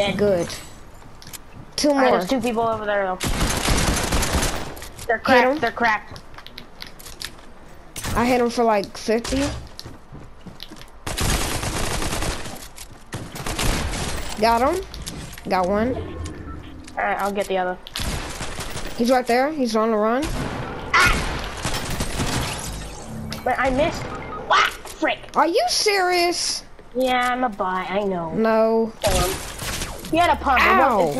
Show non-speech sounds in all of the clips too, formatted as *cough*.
Dead. Good. Two more. there's two people over there though. They're cracked. They're cracked. I hit him for like 50. Got him. Got one. Alright, I'll get the other. He's right there. He's on the run. Ah! But I missed. Whack! Frick. Are you serious? Yeah, I'm a bot. I know. No. Him. He had a pump. Ow.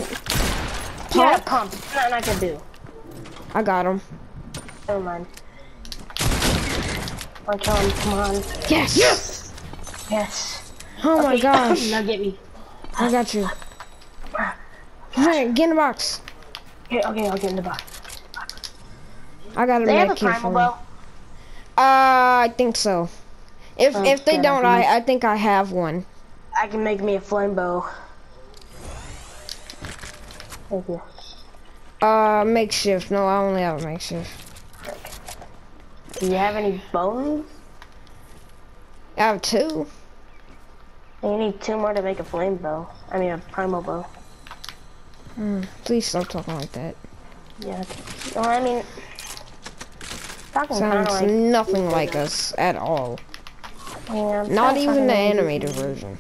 He had a pump. Nothing I can do. I got him. Never mind. Kill him. Come on. Yes. Yes. Yes. Oh my Okay, *coughs* gosh. now get me. I got you. *coughs* Alright, get in the box. Okay, okay, I'll get in the box. I got a They have a med kit for primal bow. Uh, I think so. If Oh, if they don't, I I I think I have one. I can make me a flame bow. Thank you. Uh, makeshift. No, I only have a makeshift. Do you have any bones? I have two. You need two more to make a flame bow. I mean a primal bow. Hmm. Please stop talking like that. Yeah. Well, I mean, talking Sounds like. nothing like us at all. Yeah, Not even the animated version.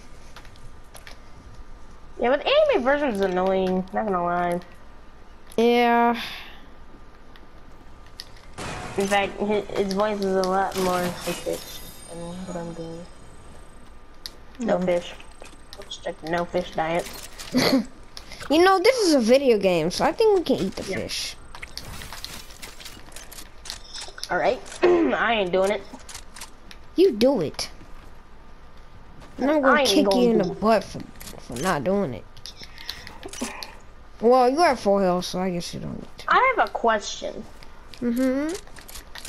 Yeah, but the anime version is annoying. Not gonna lie. Yeah. In fact, his, his voice is a lot more fish than what I'm doing. No No. fish. Let's check the no fish diet. *laughs* You know, this is a video game, so I think we can eat the Yeah. fish. All right, *clears throat* I ain't doing it. You do it. And I'm gonna kick you in the butt for, for not doing it. Well, you have four health, so I guess you don't need to. I have a question. Mm-hmm.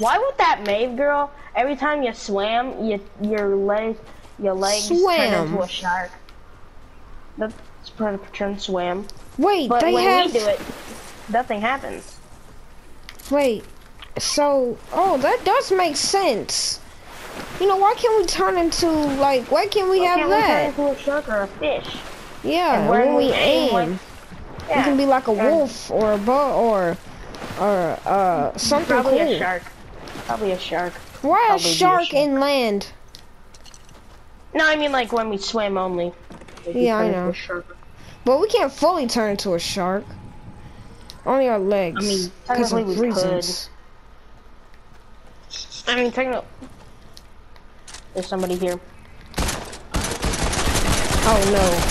Why would that Maeve girl every time you swam, you, your leg, your legs turn Swam. into a shark? That's part of turn swam. Wait, But they when have. we do it, nothing happens. Wait, so oh, that does make sense. You know, why can't we turn into like? Why can't we Why have can't we turn into a shark or a fish? Yeah, and when, we aim, aim, like- we can be like a and wolf or a bull or or uh something Probably cool. a shark. Probably a shark. Why a Probably a shark shark. inland? No, I mean like when we swim only. Like, Yeah, I know. But we can't fully turn into a shark. Only our legs. I mean, because technically of we reasons. I mean, technically, there's somebody here. Oh no.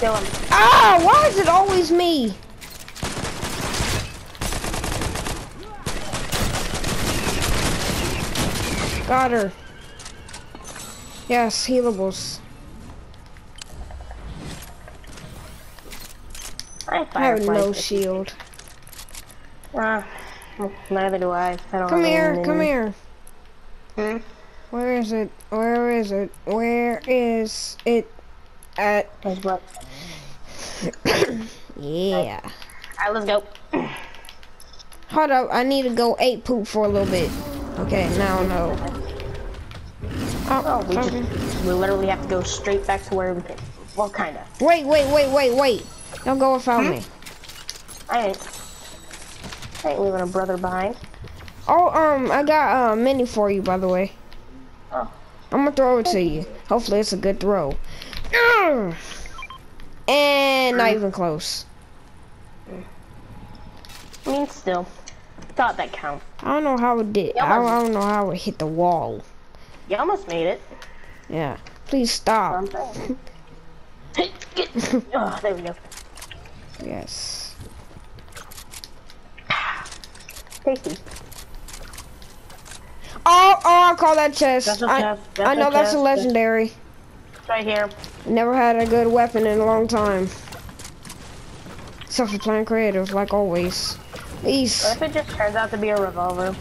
Kill him. Ah! Why is it always me? Got her. Yes, healables. I have I have no shield. Uh, neither do I. I don't Come here, come here. Hmm? Where is it? Where is it? Where is it at? *coughs* Yeah. Alright, let's go. Hold up, I need to go eight poop for a little bit. Okay, now no. Oh, Oh, we okay. just, we literally have to go straight back to where we came. Well, kinda. Wait, wait, wait, wait, wait. Don't go without Hmm? me. I ain't. I ain't leaving a brother behind. Oh, um, I got a mini for you, by the way. Oh. I'm gonna throw it to you. Hopefully, it's a good throw. *clears throat* And not even close. I mean, still. Thought that count. I don't know how it did. I don't, I don't know how it hit the wall. You almost made it. Yeah. Please stop. That's what I'm saying. *laughs* oh, there we go. Yes. Tasty. Oh, oh, I call that chest. I, chest. I know that's a legendary. It's right here. Never had a good weapon in a long time. Except for playing creative, like always. Please. What if it just turns out to be a revolver?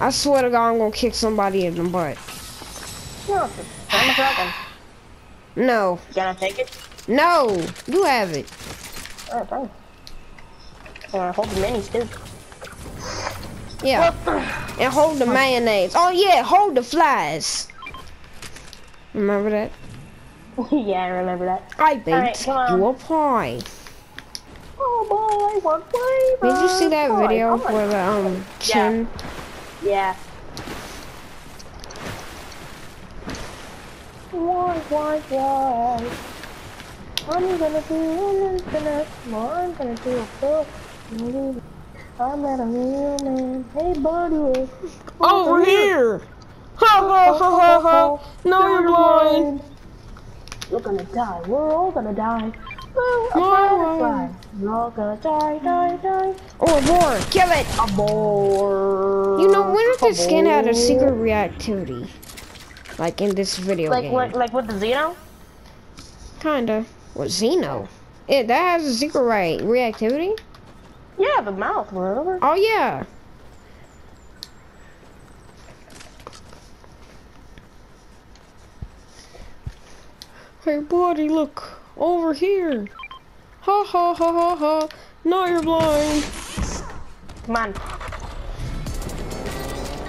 I swear to God, I'm gonna kick somebody in the butt. No, I'm a shotgun. No. You gonna take it? No. You have it. Alright, fine. Uh, hold the minis too. Yeah. And hold the mayonnaise. Oh yeah, hold the flies. Remember that? *laughs* yeah, I remember that. I baked Alright, come you a pie. Oh boy, what flavor? Did you see that Boy, video oh my- where the um chin? Yeah. Why, why, why? I'm gonna do an infinite, more I'm gonna do a full. I'm not a real man. Hey, buddy. Over here! Ha ha ha ha ha! No, you're blind! You're gonna die. We're all gonna die. Oh, a Why. We're all gonna die, die, die. Or more! Kill it! A boar. You know, when if the skin had a secret reactivity? Like in this video Like game. what? Like with the Xeno? Kinda. What, Xeno? It, that has a secret right reactivity? Yeah, the mouth. Remember? Oh yeah. Hey buddy, look over here. Ha ha ha ha ha. Now you're blind. Come on.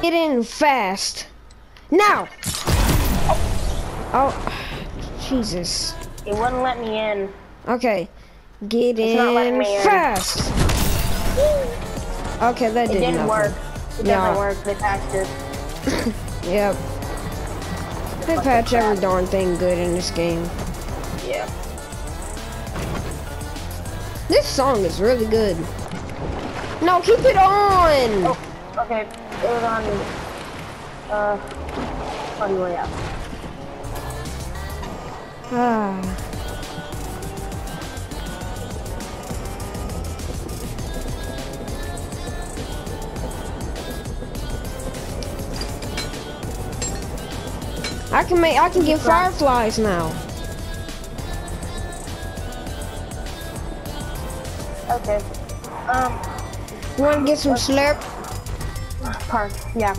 Get in fast. Now. Oh, Jesus. It wouldn't let me in. Okay. Get It's in me in. fast. Okay, that It did didn't nothing. work. It Yeah. doesn't work. They patched it. Yep. They patch every darn thing good in this game. Yeah. This song is really good. No, keep it on. Oh, okay. It was on. Uh. Funny way out. Ah. I can make I can get fireflies now. Okay. Um. You wanna get some slurp? Park. Yeah.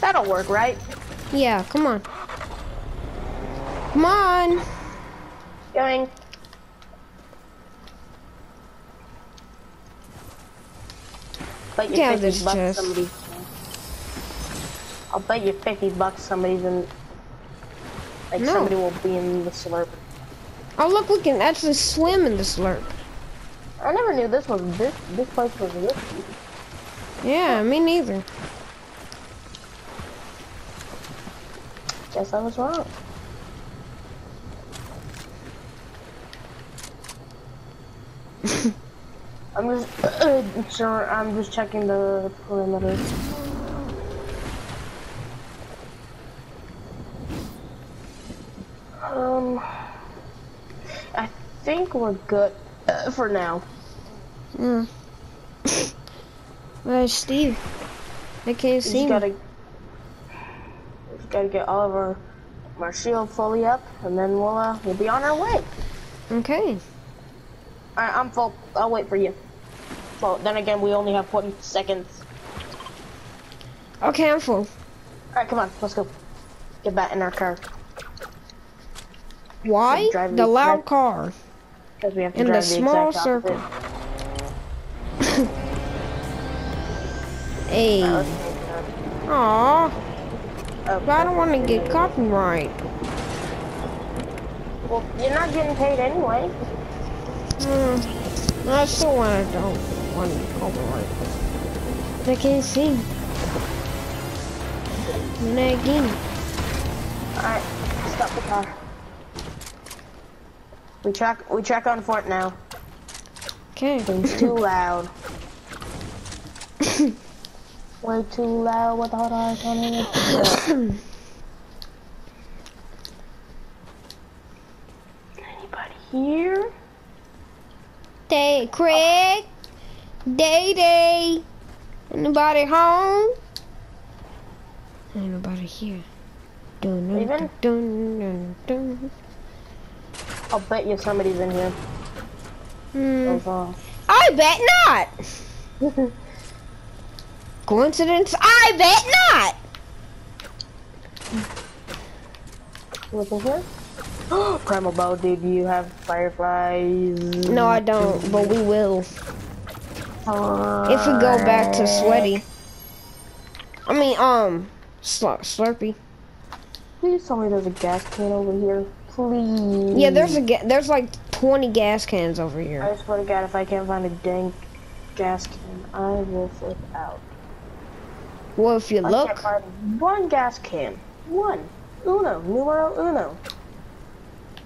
That'll work, right? Yeah, come on. Come on. Going. Bet you Yeah, 50 this chest. somebody. I'll bet you 50 bucks somebody's in. Like No. somebody will be in the slurp. Oh look, we can actually swim in the slurp. I never knew this was this this place was this. Yeah, me neither. Guess I was wrong. *laughs* I'm just sure *coughs* I'm just checking the perimeter. Um, I think we're good uh, for now. Mm. Where's Steve? I can't see him. gotta, we just gotta get all of our our shield fully up, and then we'll uh, we'll be on our way. Okay. Alright, I'm full. I'll wait for you. Well, then again, we only have 40 seconds. Okay, I'm full. Alright, come on, let's go. Get back in our car. Why? The loud car. Because we have to In the drive the, small exact circle. *laughs* Hey. Alright, let's make Aw. that. But I don't want to get copyright. Well, you're not getting paid anyway. Hmm. I still want to don't want to copyright. I can't see. Nagging. Alright, stop the car. We track we track on Fort now. Okay. It's too loud. Way too loud without our turning Anybody here? Day, Craig. Day, day. Anybody home? Ain't nobody here. Dun, dun, Raven? dun, dun, dun, I'll bet you somebody's in here. Hmm. I bet not. *laughs* Coincidence? I bet not. What's in here? *gasps* Primal bow, dude, you have fireflies. No, I don't, but we will. If we go back to sweaty. I mean, um, slur slurpy. Please tell me there's a gas can over here. Please. Yeah, there's a ga- there's like 20 gas cans over here. I swear to God, if I can't find a dang gas can, I will flip out. Well, if you I look, can't find one gas can. One. Uno. Numero uno.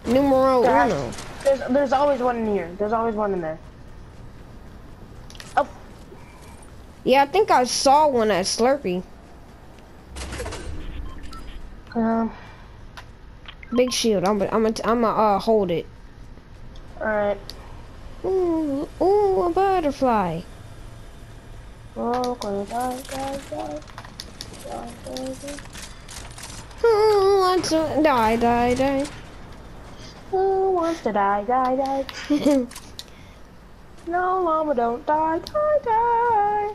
numero There uno. There's, there's always one in here. There's always one in there. Oh, Yeah, I think I saw one at Slurpy. um, Big shield. I'm I'm I'm I'm uh hold it. alright. Ooh, ooh, a butterfly. Oh, gonna die, die, die. Die, die, die. Who wants to die, die, die? Who wants to die, die, die? *laughs* No, mama, don't die, die, die.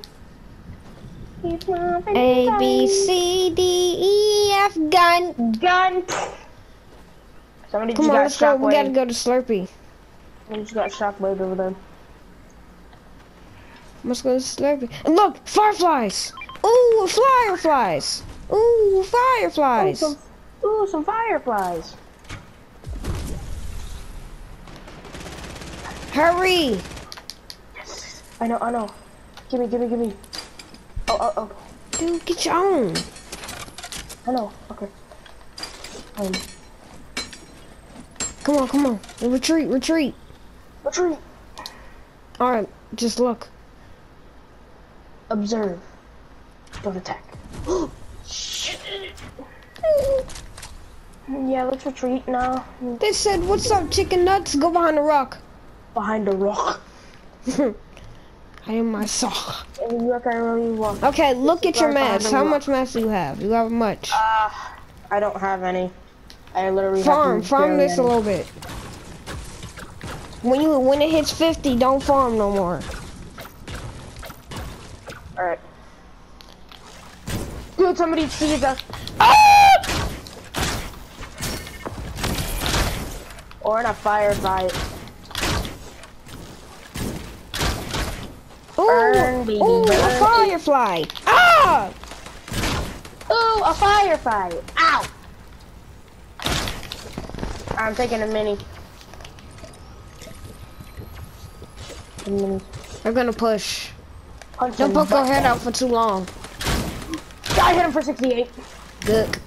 Keep moving. A B C D E F gun. Gun. Somebody Come just on, got let's go. We gotta go to Slurpy. Somebody just got shockwave over there. Let's go to Slurpy. And look, fireflies. Ooh, fireflies. Ooh, Ooh, fireflies. some, ooh, some fireflies. Hurry. Yes. I know, I know. Gimme, gimme, gimme. Oh, oh, oh. Dude, get your own. I know. Okay. Um, Come on, come on. Retreat, retreat. retreat. All right, just look. Observe. Don't attack. Shit. *gasps* Yeah, let's retreat now. They said, "What's up, chicken nuts? Go behind the rock." Behind the rock. *laughs* I am my sock. And you look, I really want. Okay, look at your mass. How much mass do you have? You have much. Ah, I don't have any. I literally Farm, farm this a little bit. When you when it hits 50, don't farm no more. All right. Dude, somebody sees us. Ah! Or in a firefight. Ooh, Burn, baby, ooh, a firefly. Ah! Ooh, a firefight. Ow. I'm taking a mini. A mini. They're gonna push. Punch Don't poke your head out for too long. I hit him for 68. Good.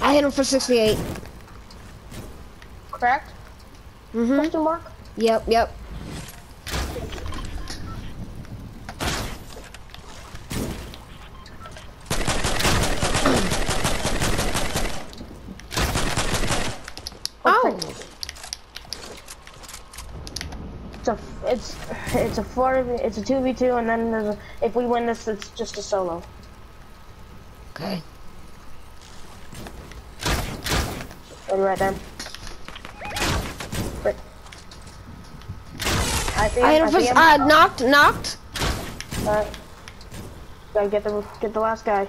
I hit him for 68. Correct? Mm-hmm. Question mark? Yep, yep. Oh, It's a, it's, a four, it's a two v two, and then there's a, if we win this, it's just a solo. okay. Ready right there. Right. I him. I him I him. uh, knocked, knocked. Alright. Gotta get the, get the last guy.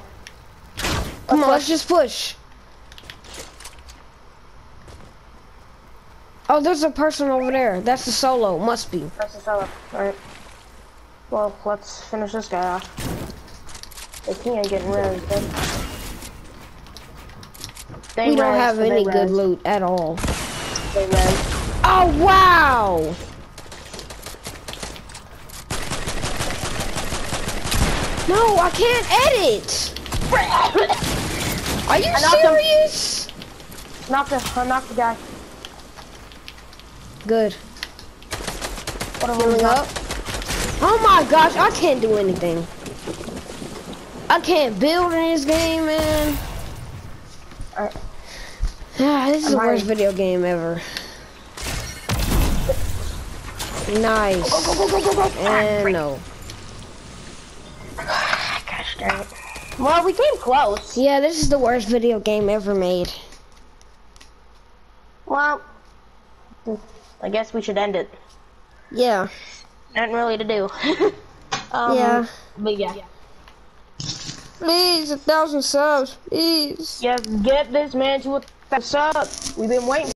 Come on, Let's let's just push. Oh, there's a person over there. That's the solo. Must be. That's the solo. Alright. Well, let's finish this guy off. If he ain't getting res, then. They We don't have any good loot at all. They res. Oh, wow. No, I can't edit. *coughs* Are you knocked serious? Knock the, I knocked the guy. Good. Healing up. Oh my gosh, I can't do anything. I can't build in this game, man. Alright. Ah, this is the worst video game ever. Nice. Go, go, go. And no. Gosh dang it. Well, we came close. Yeah, this is the worst video game ever made. Well, I guess we should end it. Yeah. Nothing really to do. *laughs* um, Yeah. But yeah. Please, a thousand subs. Please. Yes, get this man to a thumbs up. We've been waiting.